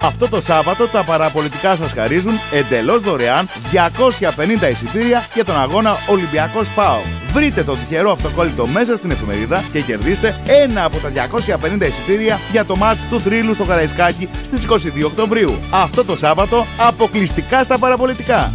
Αυτό το Σάββατο τα παραπολιτικά σας χαρίζουν εντελώς δωρεάν 250 εισιτήρια για τον αγώνα Ολυμπιακός ΠΑΟ. Βρείτε το τυχερό αυτοκόλλητο μέσα στην εφημερίδα και κερδίστε ένα από τα 250 εισιτήρια για το μάτς του θρύλου στο Καραϊσκάκι στις 22 Οκτωβρίου. Αυτό το Σάββατο αποκλειστικά στα παραπολιτικά.